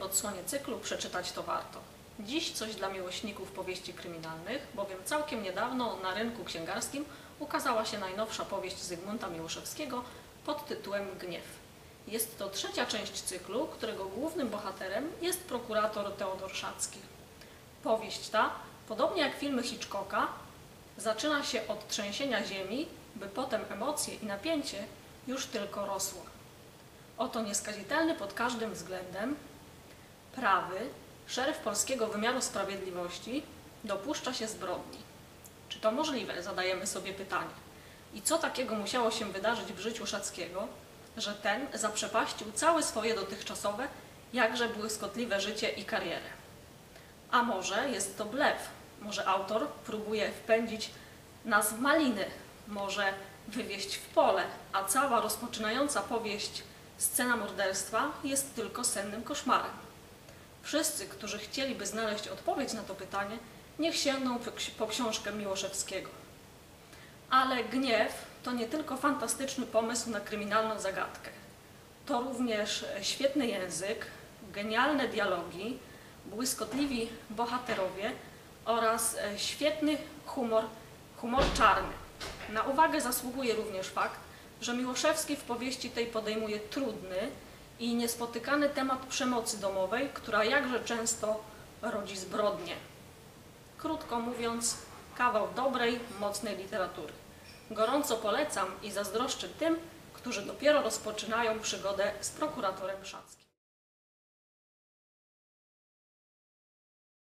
odsłonie cyklu Przeczytać to warto. Dziś coś dla miłośników powieści kryminalnych, bowiem całkiem niedawno na rynku księgarskim ukazała się najnowsza powieść Zygmunta Miłoszewskiego pod tytułem Gniew. Jest to trzecia część cyklu, którego głównym bohaterem jest prokurator Teodor Szacki. Powieść ta, podobnie jak filmy Hitchcocka, zaczyna się od trzęsienia ziemi, by potem emocje i napięcie już tylko rosło. Oto nieskazitelny pod każdym względem, prawy, szeryf polskiego wymiaru sprawiedliwości dopuszcza się zbrodni. Czy to możliwe? Zadajemy sobie pytanie. I co takiego musiało się wydarzyć w życiu Szackiego, że ten zaprzepaścił całe swoje dotychczasowe, jakże błyskotliwe życie i karierę? A może jest to blef? Może autor próbuje wpędzić nas w maliny, może wywieźć w pole, a cała rozpoczynająca powieść Scena morderstwa jest tylko sennym koszmarem. Wszyscy, którzy chcieliby znaleźć odpowiedź na to pytanie, niech sięgną po ksi- po książkę Miłoszewskiego. Ale gniew to nie tylko fantastyczny pomysł na kryminalną zagadkę. To również świetny język, genialne dialogi, błyskotliwi bohaterowie oraz e, świetny humor, humor czarny. Na uwagę zasługuje również fakt, że Miłoszewski w powieści tej podejmuje trudny i niespotykany temat przemocy domowej, która jakże często rodzi zbrodnie. Krótko mówiąc, kawał dobrej, mocnej literatury. Gorąco polecam i zazdroszczę tym, którzy dopiero rozpoczynają przygodę z prokuratorem Szackim.